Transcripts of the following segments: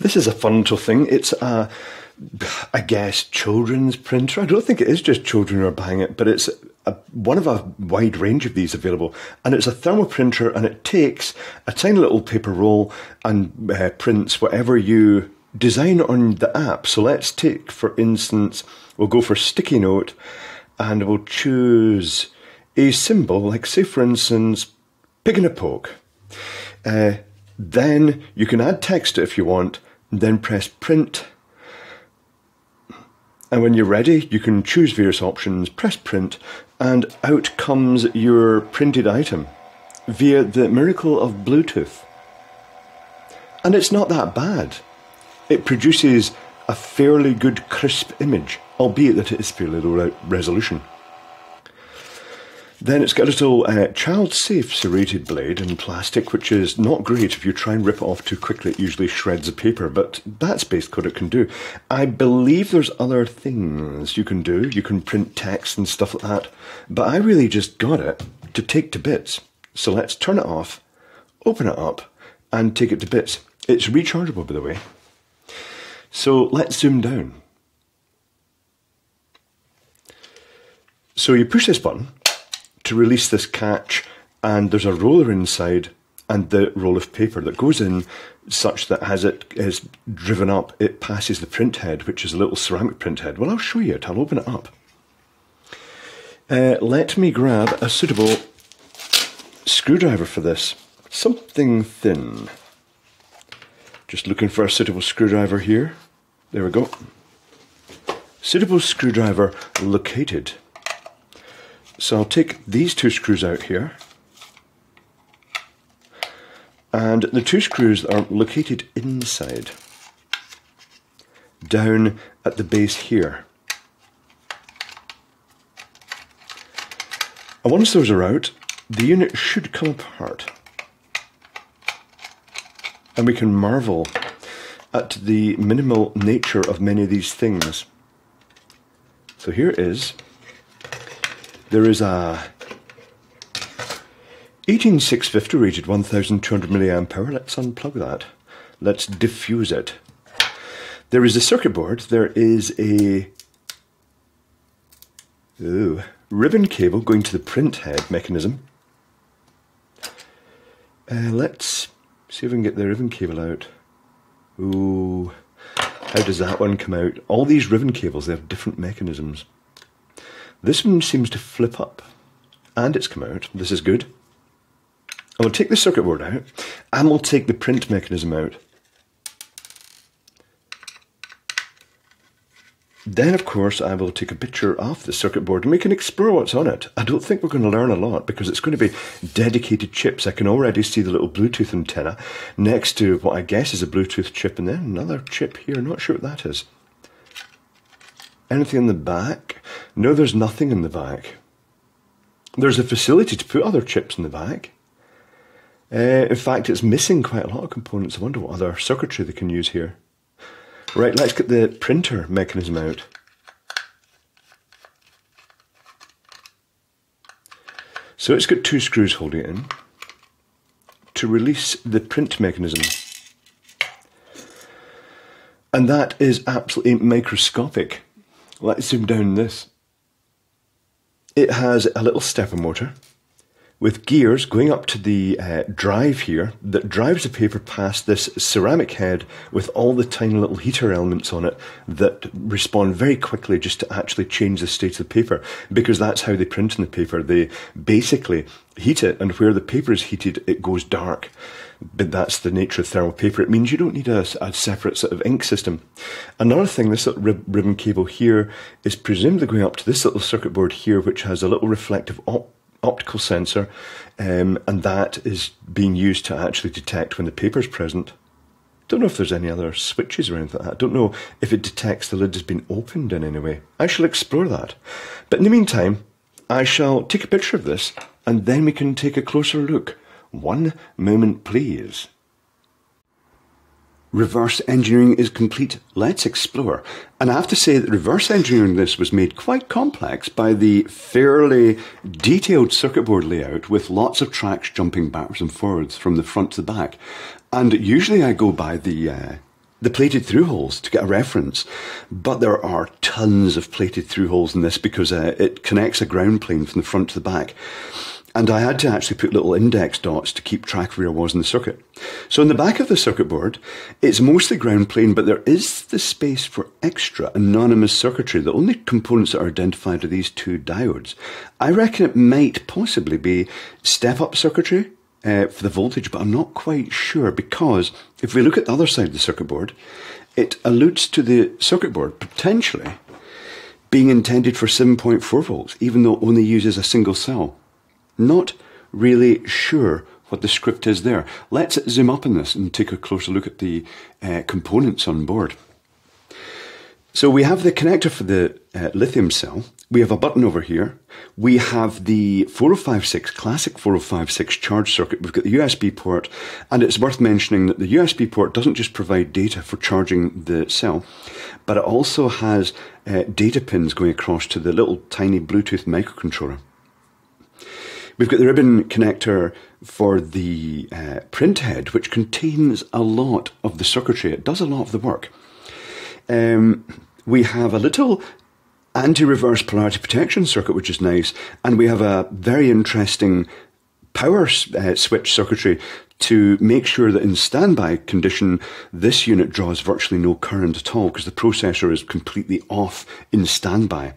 This is a fun little thing. It's a, I guess, children's printer. I don't think it is just children who are buying it, but it's a, one of a wide range of these available. And it's a thermal printer, and it takes a tiny little paper roll and uh, prints whatever you design on the app. So let's take, for instance, we'll go for sticky note, and we'll choose a symbol, like say, for instance, pig in a poke. Uh, then you can add text if you want, then press print. And when you're ready, you can choose various options, press print, and out comes your printed item via the miracle of Bluetooth. And it's not that bad. It produces a fairly good crisp image, albeit that it is fairly low resolution. Then it's got a little uh, child-safe serrated blade in plastic, which is not great if you try and rip it off too quickly. It usually shreds the paper, but that's basically what it can do. I believe there's other things you can do. You can print text and stuff like that, but I really just got it to take to bits. So let's turn it off, open it up, and take it to bits. It's rechargeable, by the way. So let's zoom down. So you push this button to release this catch, and there's a roller inside and the roll of paper that goes in such that as it is driven up, it passes the print head, which is a little ceramic print head. Well, I'll show you it. I'll open it up. Uh, let me grab a suitable screwdriver for this. Something thin. Just looking for a suitable screwdriver here. There we go. Suitable screwdriver located. So I'll take these two screws out here. And the two screws are located inside, down at the base here. And once those are out, the unit should come apart. And we can marvel at the minimal nature of many of these things. So here is there is a 18650 rated 1200 milliamp hour. Let's unplug that. Let's diffuse it. There is a circuit board. There is a ooh, ribbon cable going to the print head mechanism. Uh, let's see if we can get the ribbon cable out. Ooh, how does that one come out? All these ribbon cables, they have different mechanisms. This one seems to flip up, and it's come out. This is good. I will take the circuit board out, and we'll take the print mechanism out. Then, of course, I will take a picture of the circuit board and we can explore what's on it. I don't think we're going to learn a lot because it's going to be dedicated chips. I can already see the little Bluetooth antenna next to what I guess is a Bluetooth chip and then another chip here. Not sure what that is. Anything in the back? No, there's nothing in the back. There's a facility to put other chips in the back. Uh, in fact, it's missing quite a lot of components. I wonder what other circuitry they can use here. Right, let's get the printer mechanism out. So it's got two screws holding it in. To release the print mechanism, and that is absolutely microscopic. Let's zoom down this. It has a little stepper motor with gears going up to the uh, drive here that drives the paper past this ceramic head with all the tiny little heater elements on it that respond very quickly just to actually change the state of the paper because that's how they print in the paper. They basically heat it and where the paper is heated, it goes dark. But that's the nature of thermal paper. It means you don't need a, a separate sort of ink system. Another thing, this little rib ribbon cable here is presumably going up to this little circuit board here, which has a little reflective op optical sensor, um, and that is being used to actually detect when the paper is present. Don't know if there's any other switches or anything like that. Don't know if it detects the lid has been opened in any way. I shall explore that. But in the meantime, I shall take a picture of this and then we can take a closer look. One moment, please. Reverse engineering is complete. Let's explore. And I have to say that reverse engineering this was made quite complex by the fairly detailed circuit board layout with lots of tracks jumping backwards and forwards from the front to the back. And usually I go by the uh, the plated through holes to get a reference, but there are tons of plated through holes in this because uh, it connects a ground plane from the front to the back. And I had to actually put little index dots to keep track of where I was in the circuit. So in the back of the circuit board, it's mostly ground plane, but there is the space for extra anonymous circuitry. The only components that are identified are these two diodes. I reckon it might possibly be step-up circuitry uh, for the voltage, but I'm not quite sure because if we look at the other side of the circuit board, it alludes to the circuit board potentially being intended for 7.4 volts, even though it only uses a single cell. Not really sure what the script is there. Let's zoom up on this and take a closer look at the uh, components on board. So we have the connector for the uh, lithium cell. We have a button over here. We have the 4056, classic 4056 charge circuit. We've got the USB port, and it's worth mentioning that the USB port doesn't just provide data for charging the cell, but it also has uh, data pins going across to the little tiny Bluetooth microcontroller. We've got the ribbon connector for the uh, printhead, which contains a lot of the circuitry. It does a lot of the work. Um, we have a little anti-reverse polarity protection circuit, which is nice, and we have a very interesting power uh, switch circuitry to make sure that in standby condition, this unit draws virtually no current at all because the processor is completely off in standby.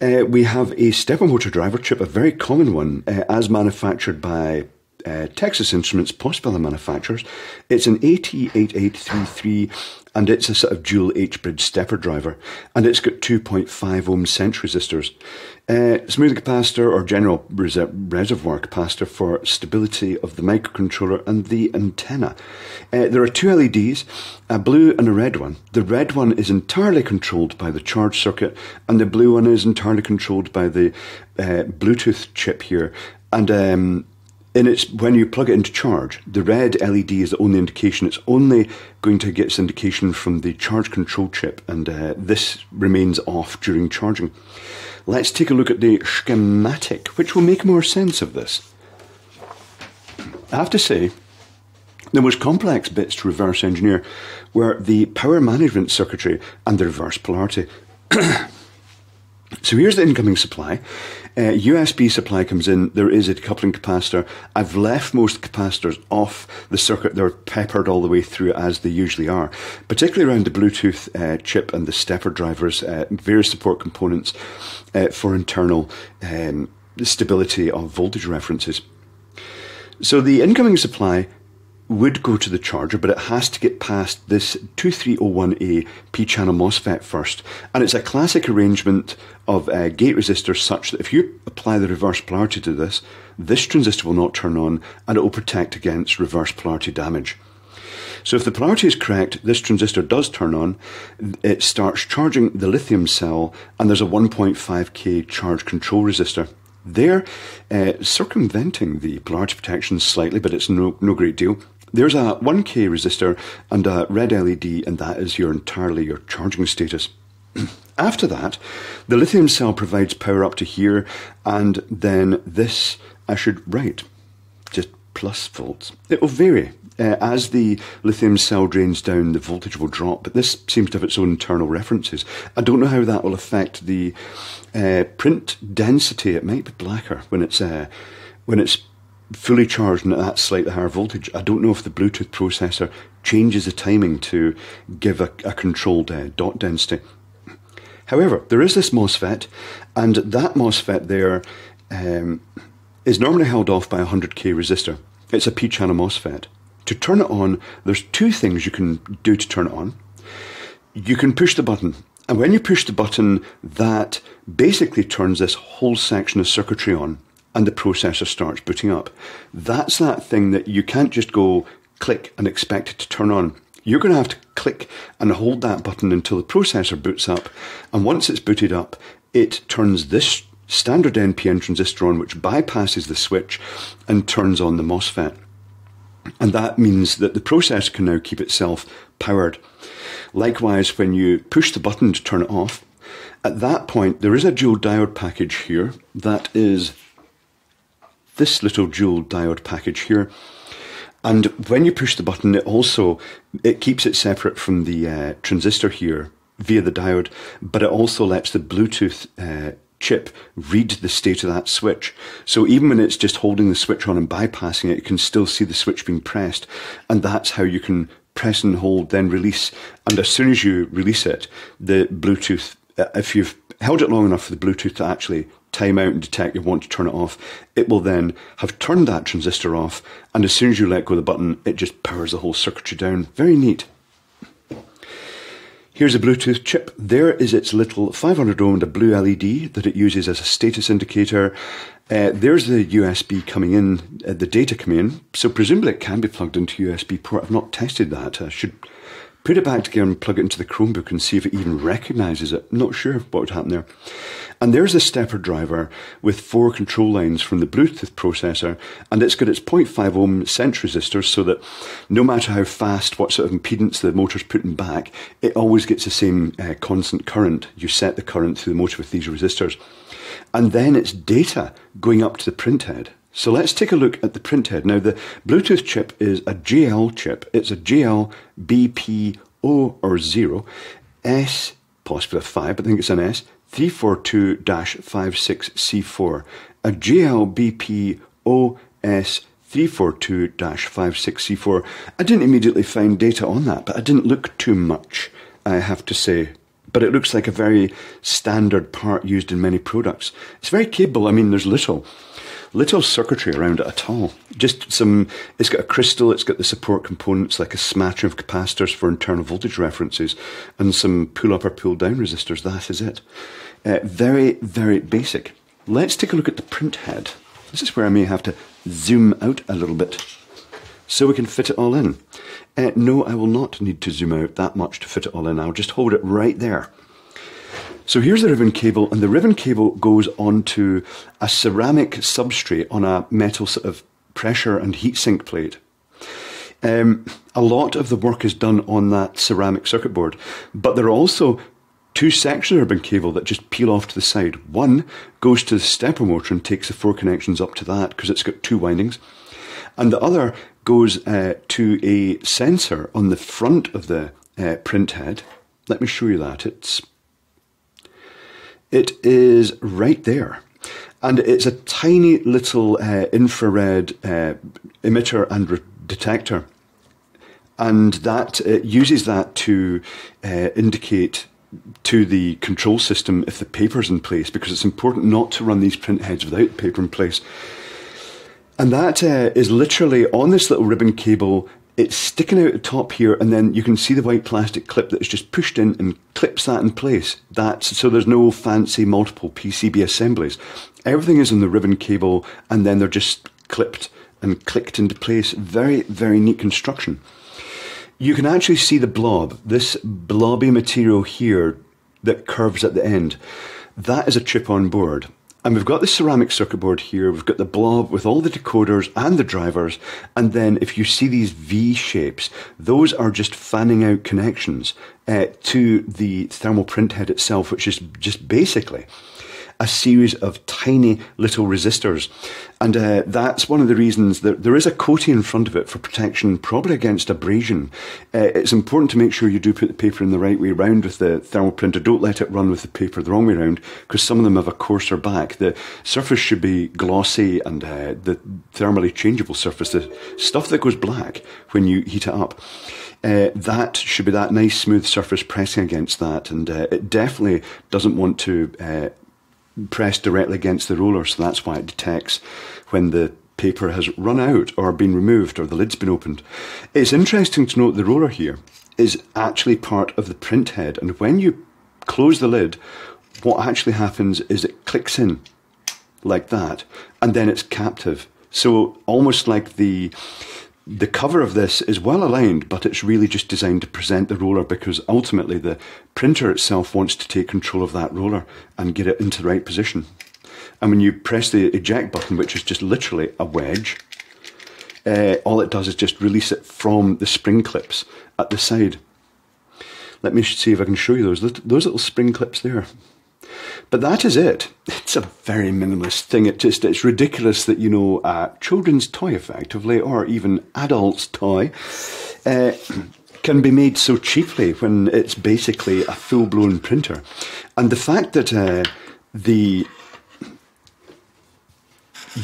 Uh, we have a stepper motor driver chip, a very common one, uh, as manufactured by uh, Texas Instruments, possibly manufacturers. It's an AT8833 and it's a sort of dual H-bridge stepper driver, and it's got 2.5 ohm sense resistors. Uh, smooth capacitor or general res- reservoir capacitor for stability of the microcontroller and the antenna. Uh, there are two LEDs, a blue and a red one. The red one is entirely controlled by the charge circuit, and the blue one is entirely controlled by the uh, Bluetooth chip here. And um, and it's when you plug it into charge, the red LED is the only indication. It's only going to get its indication from the charge control chip, and uh, this remains off during charging. Let's take a look at the schematic, which will make more sense of this. I have to say, the most complex bits to reverse engineer were the power management circuitry and the reverse polarity. So here's the incoming supply. Uh, USB supply comes in. There is a decoupling capacitor. I've left most capacitors off the circuit. They're peppered all the way through as they usually are, particularly around the Bluetooth uh, chip and the stepper drivers, uh, various support components uh, for internal um, stability of voltage references. So the incoming supply would go to the charger, but it has to get past this 2301A P channel MOSFET first. And it's a classic arrangement of uh, gate resistors such that if you apply the reverse polarity to this, this transistor will not turn on and it will protect against reverse polarity damage. So if the polarity is correct, this transistor does turn on, it starts charging the lithium cell, and there's a 1.5k charge control resistor. They're uh, circumventing the polarity protection slightly, but it's no, no great deal. There's a 1K resistor and a red LED, and that is your entirely your charging status. After that, the lithium cell provides power up to here, and then this I should write just plus volts. It will vary. Uh, as the lithium cell drains down, the voltage will drop, but this seems to have its own internal references. I don't know how that will affect the uh, print density. It might be blacker when it's uh, when it's fully charged and at that slightly higher voltage. I don't know if the Bluetooth processor changes the timing to give a, a controlled uh, dot density. However, there is this MOSFET, and that MOSFET there um, is normally held off by a 100k resistor. It's a P channel MOSFET. To turn it on, there's two things you can do to turn it on. You can push the button, and when you push the button, that basically turns this whole section of circuitry on and the processor starts booting up. That's that thing that you can't just go click and expect it to turn on. You're going to have to click and hold that button until the processor boots up. And once it's booted up, it turns this standard NPN transistor on, which bypasses the switch and turns on the MOSFET. And that means that the processor can now keep itself powered. Likewise, when you push the button to turn it off, at that point, there is a dual diode package here that is this little dual diode package here. And when you push the button, it also it keeps it separate from the uh, transistor here via the diode, but it also lets the Bluetooth uh, chip read the state of that switch. So even when it's just holding the switch on and bypassing it, you can still see the switch being pressed. And that's how you can press and hold, then release. And as soon as you release it, the Bluetooth, uh, if you've held it long enough for the Bluetooth to actually time out and detect you want to turn it off, it will then have turned that transistor off. And as soon as you let go of the button, it just powers the whole circuitry down. Very neat. Here's a Bluetooth chip. There is its little 500 ohm and a blue LED that it uses as a status indicator. Uh, there's the USB coming in, uh, the data coming in. So presumably it can be plugged into USB port. I've not tested that. I should put it back together and plug it into the Chromebook and see if it even recognizes it. not sure what would happen there. And there's a stepper driver with four control lines from the Bluetooth processor, and it's got its 0.5 ohm sense resistors so that no matter how fast, what sort of impedance the motor's putting back, it always gets the same uh, constant current. You set the current through the motor with these resistors. And then it's data going up to the printhead. So let's take a look at the printhead. Now, the Bluetooth chip is a GL chip. It's a JL BPO or 0, S, possibly a 5, but I think it's an S, 342-56C4. A JL BPO S 342-56C4. I didn't immediately find data on that, but I didn't look too much, I have to say. But it looks like a very standard part used in many products. It's very capable. I mean, there's little little circuitry around it at all. Just some, it's got a crystal, it's got the support components like a smattering of capacitors for internal voltage references, and some pull up or pull down resistors. That is it. Uh, very, very basic. Let's take a look at the print head. This is where I may have to zoom out a little bit so we can fit it all in. Uh, no, I will not need to zoom out that much to fit it all in. I'll just hold it right there. So here's the ribbon cable, and the ribbon cable goes onto a ceramic substrate on a metal sort of pressure and heat sink plate. Um, a lot of the work is done on that ceramic circuit board, but there are also two sections of ribbon cable that just peel off to the side. One goes to the stepper motor and takes the four connections up to that because it's got two windings, and the other goes uh, to a sensor on the front of the uh, print head. Let me show you that. It's it is right there. And it's a tiny little uh, infrared uh, emitter and re- detector. And that uh, uses that to uh, indicate to the control system if the paper's in place, because it's important not to run these print heads without paper in place. And that uh, is literally on this little ribbon cable it's sticking out the top here, and then you can see the white plastic clip that's just pushed in and clips that in place. That's so there's no fancy multiple PCB assemblies. Everything is on the ribbon cable, and then they're just clipped and clicked into place. Very, very neat construction. You can actually see the blob, this blobby material here that curves at the end. That is a chip on board. And we've got the ceramic circuit board here, we've got the blob with all the decoders and the drivers, and then if you see these V shapes, those are just fanning out connections uh, to the thermal print head itself, which is just basically a series of tiny little resistors. And uh, that's one of the reasons that there is a coating in front of it for protection, probably against abrasion. Uh, it's important to make sure you do put the paper in the right way around with the thermal printer. Don't let it run with the paper the wrong way around because some of them have a coarser back. The surface should be glossy and uh, the thermally changeable surface, the stuff that goes black when you heat it up. Uh, that should be that nice smooth surface pressing against that, and uh, it definitely doesn't want to uh, pressed directly against the roller, so that's why it detects when the paper has run out or been removed or the lid's been opened. It's interesting to note the roller here is actually part of the print head, and when you close the lid, what actually happens is it clicks in like that, and then it's captive. So almost like the the cover of this is well aligned, but it's really just designed to present the roller because ultimately the printer itself wants to take control of that roller and get it into the right position. And when you press the eject button, which is just literally a wedge, uh, all it does is just release it from the spring clips at the side. Let me see if I can show you those. Those little spring clips there. But that is it. It's a very minimalist thing. It just it's ridiculous that you know a children's toy, effectively, or even adults' toy, uh, can be made so cheaply when it's basically a full blown printer, and the fact that uh, the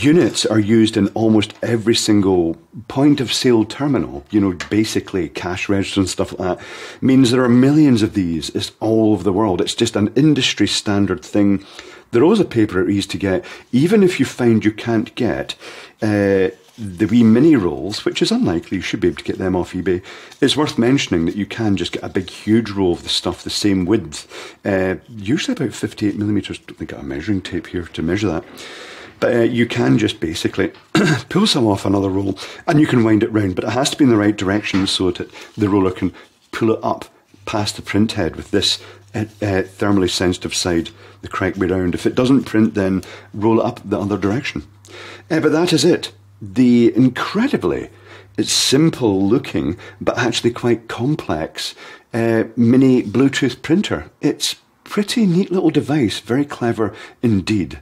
units are used in almost every single point of sale terminal, you know, basically cash register and stuff like that, means there are millions of these it's all over the world. It's just an industry standard thing. The rolls of paper are easy to get, even if you find you can't get uh, the wee mini rolls, which is unlikely, you should be able to get them off eBay. It's worth mentioning that you can just get a big, huge roll of the stuff the same width, uh, usually about 58 millimeters. I think I got a measuring tape here to measure that. But uh, you can just basically pull some off another roll and you can wind it round, but it has to be in the right direction so that the roller can pull it up past the print head with this uh, uh, thermally sensitive side the correct way round. If it doesn't print, then roll it up the other direction. Uh, but that is it. The incredibly it's simple looking, but actually quite complex uh, mini Bluetooth printer. It's pretty neat little device, very clever indeed.